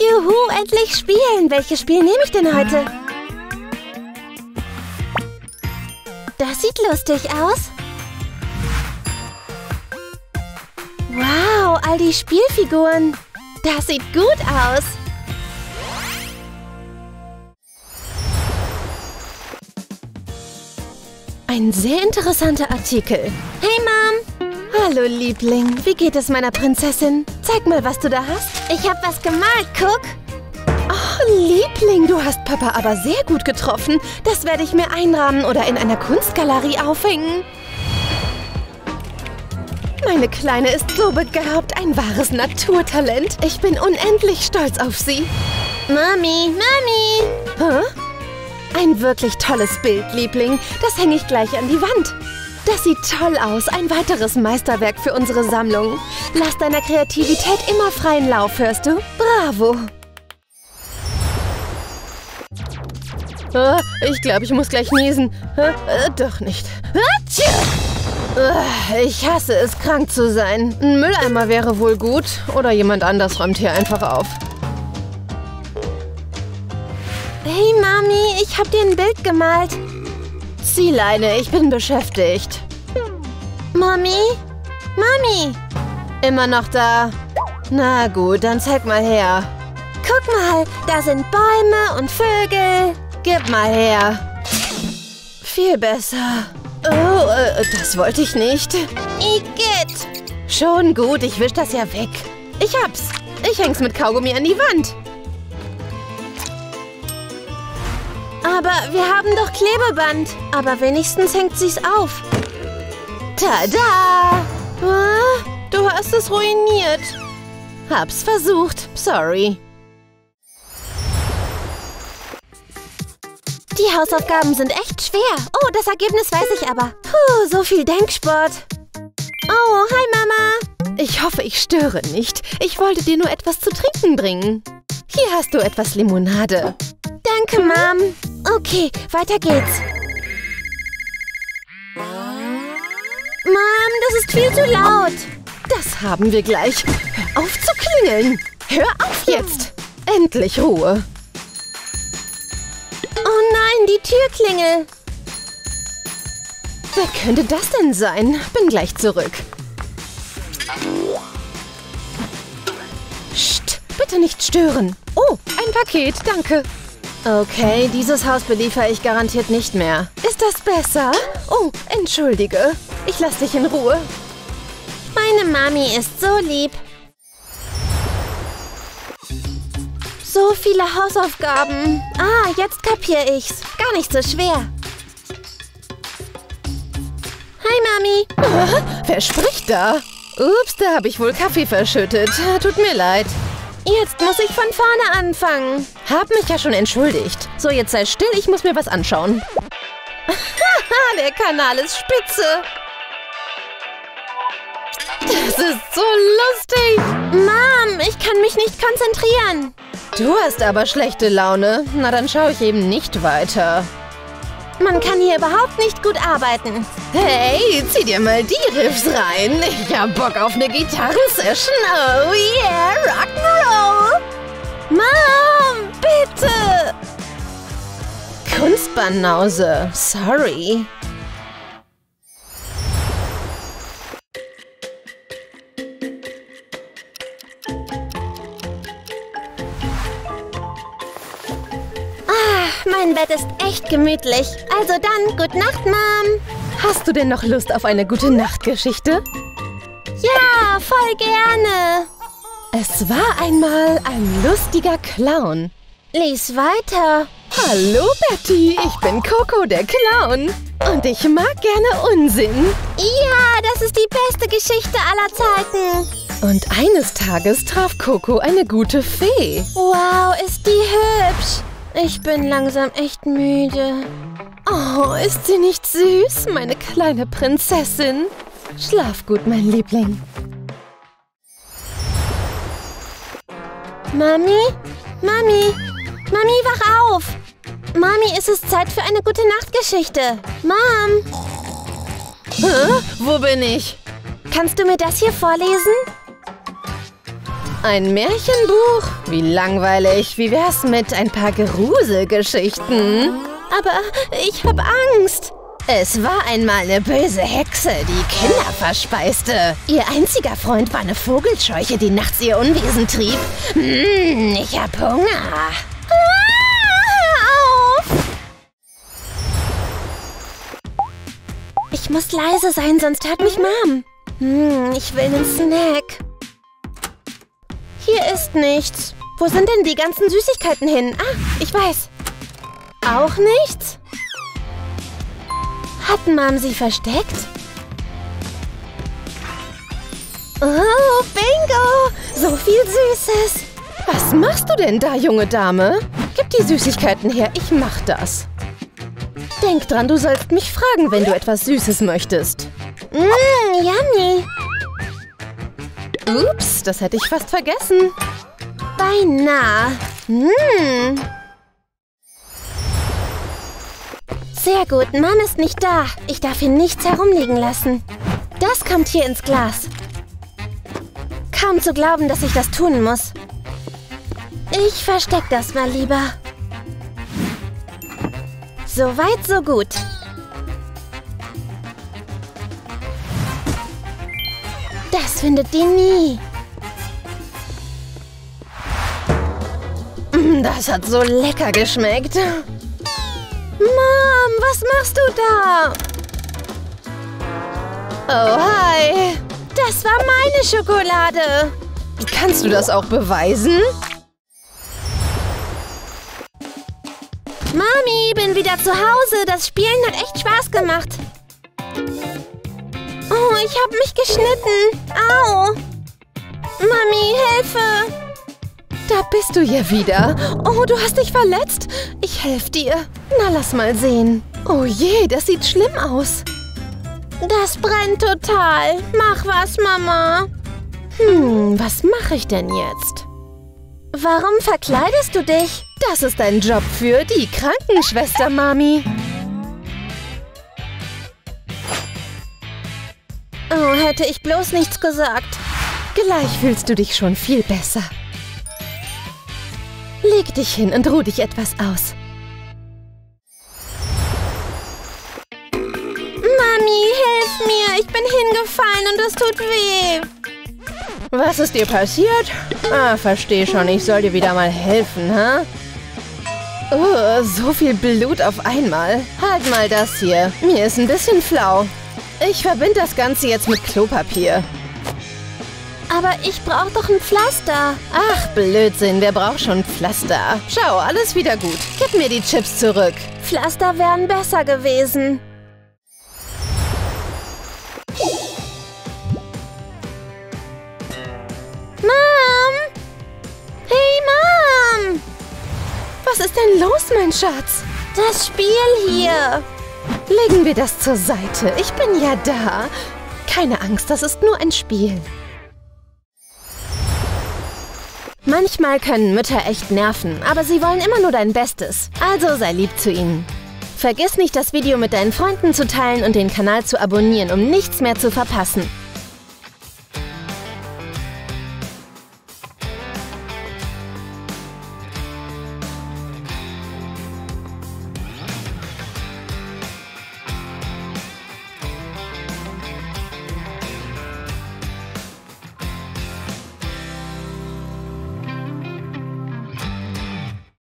Juhu, endlich spielen. Welches Spiel nehme ich denn heute? Das sieht lustig aus. Wow, all die Spielfiguren. Das sieht gut aus. Ein sehr interessanter Artikel. Hey, Mom. Hallo, Liebling. Wie geht es meiner Prinzessin? Zeig mal, was du da hast. Ich habe was gemalt, guck. Oh, Liebling, du hast Papa aber sehr gut getroffen. Das werde ich mir einrahmen oder in einer Kunstgalerie aufhängen. Meine Kleine ist so begabt, ein wahres Naturtalent. Ich bin unendlich stolz auf sie. Mami, Mami! Hä? Ein wirklich tolles Bild, Liebling. Das hänge ich gleich an die Wand. Das sieht toll aus. Ein weiteres Meisterwerk für unsere Sammlung. Lass deiner Kreativität immer freien Lauf, hörst du? Bravo! Oh, ich glaube, ich muss gleich niesen. Äh, doch nicht. Ich hasse es, krank zu sein. Ein Mülleimer wäre wohl gut. Oder jemand anders räumt hier einfach auf. Hey, Mami, ich habe dir ein Bild gemalt. Ziehleine, ich bin beschäftigt. Mami? Mami? Immer noch da? Na gut, dann zeig mal her. Guck mal, da sind Bäume und Vögel. Gib mal her. Viel besser. Oh, äh, das wollte ich nicht. Igitt. Schon gut, ich wisch das ja weg. Ich hab's. Ich häng's mit Kaugummi an die Wand. Aber wir haben doch Klebeband. Aber wenigstens hängt sie's auf. Tada! Ah, du hast es ruiniert. Hab's versucht. Sorry. Die Hausaufgaben sind echt schwer. Oh, das Ergebnis weiß ich aber. Puh, so viel Denksport. Oh, hi Mama. Ich hoffe, ich störe nicht. Ich wollte dir nur etwas zu trinken bringen. Hier hast du etwas Limonade. Danke, Mom. Okay, weiter geht's. Mom, das ist viel zu laut. Das haben wir gleich. Hör auf zu klingeln. Hör auf jetzt. Endlich Ruhe. Oh nein, die Türklingel. Wer könnte das denn sein? Bin gleich zurück. Psst, bitte nicht stören. Oh, ein Paket, danke. Okay, dieses Haus beliefere ich garantiert nicht mehr. Ist das besser? Oh, entschuldige. Ich lass dich in Ruhe. Meine Mami ist so lieb. So viele Hausaufgaben. Ah, jetzt kapiere ich's. Gar nicht so schwer. Hi, Mami. Ah, wer spricht da? Ups, da habe ich wohl Kaffee verschüttet. Tut mir leid. Jetzt muss ich von vorne anfangen. Hab mich ja schon entschuldigt. So, jetzt sei still, ich muss mir was anschauen. Haha, der Kanal ist spitze. Das ist so lustig. Mom, ich kann mich nicht konzentrieren. Du hast aber schlechte Laune. Na, dann schaue ich eben nicht weiter. Man kann hier überhaupt nicht gut arbeiten. Hey, zieh dir mal die Riffs rein. Ich hab Bock auf eine Gitarrensession. Oh yeah, Rock'n'Roll. Mom, bitte. Kunstbanause. Sorry. Mein Bett ist echt gemütlich. Also dann, gute Nacht, Mom. Hast du denn noch Lust auf eine gute Nachtgeschichte? Ja, voll gerne. Es war einmal ein lustiger Clown. Lies weiter. Hallo, Betty. Ich bin Coco, der Clown. Und ich mag gerne Unsinn. Ja, das ist die beste Geschichte aller Zeiten. Und eines Tages traf Coco eine gute Fee. Wow, ist die hübsch. Ich bin langsam echt müde. Oh, ist sie nicht süß, meine kleine Prinzessin? Schlaf gut, mein Liebling. Mami? Mami? Mami, wach auf! Mami, ist es Zeit für eine gute Nachtgeschichte. Mom! Hä? Wo bin ich? Kannst du mir das hier vorlesen? Ein Märchenbuch? Wie langweilig. Wie wär's mit ein paar Gruselgeschichten? Aber ich hab Angst. Es war einmal eine böse Hexe, die Kinder verspeiste. Ihr einziger Freund war eine Vogelscheuche, die nachts ihr Unwesen trieb. Mmh, ich hab Hunger. Ah, auf! Ich muss leise sein, sonst hört mich Mom. Hm, ich will einen Snack. Hier ist nichts. Wo sind denn die ganzen Süßigkeiten hin? Ah, ich weiß. Auch nichts? Hat Mom sie versteckt? Oh, Bingo! So viel Süßes! Was machst du denn da, junge Dame? Gib die Süßigkeiten her, ich mach das. Denk dran, du sollst mich fragen, wenn du etwas Süßes möchtest. Mmm, yummy! Ups, das hätte ich fast vergessen. Beinahe. Mmm. Sehr gut, Mom ist nicht da. Ich darf hier nichts herumliegen lassen. Das kommt hier ins Glas. Kaum zu glauben, dass ich das tun muss. Ich versteck das mal lieber. So weit, so gut. Das findet die nie. Das hat so lecker geschmeckt. Mom, was machst du da? Oh, hi. Das war meine Schokolade. Kannst du das auch beweisen? Mami, bin wieder zu Hause. Das Spielen hat echt Spaß gemacht. Oh, ich habe mich geschnitten. Au. Mami, Hilfe. Da bist du ja wieder. Oh, du hast dich verletzt? Ich helfe dir. Na, lass mal sehen. Oh je, das sieht schlimm aus. Das brennt total. Mach was, Mama. Hm, was mache ich denn jetzt? Warum verkleidest du dich? Das ist ein Job für die Krankenschwester, Mami. Oh, hätte ich bloß nichts gesagt. Gleich fühlst du dich schon viel besser. Leg dich hin und ruh dich etwas aus. Mami, hilf mir! Ich bin hingefallen und es tut weh. Was ist dir passiert? Ah, verstehe schon. Ich soll dir wieder mal helfen, hä? Oh, so viel Blut auf einmal. Halt mal das hier. Mir ist ein bisschen flau. Ich verbinde das Ganze jetzt mit Klopapier. Aber ich brauche doch ein Pflaster. Ach, Blödsinn, wer braucht schon Pflaster? Schau, alles wieder gut. Gib mir die Chips zurück. Pflaster wären besser gewesen. Mom! Hey, Mom! Was ist denn los, mein Schatz? Das Spiel hier. Legen wir das zur Seite. Ich bin ja da. Keine Angst, das ist nur ein Spiel. Manchmal können Mütter echt nerven, aber sie wollen immer nur dein Bestes. Also sei lieb zu ihnen. Vergiss nicht, das Video mit deinen Freunden zu teilen und den Kanal zu abonnieren, um nichts mehr zu verpassen.